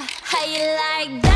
how you like that?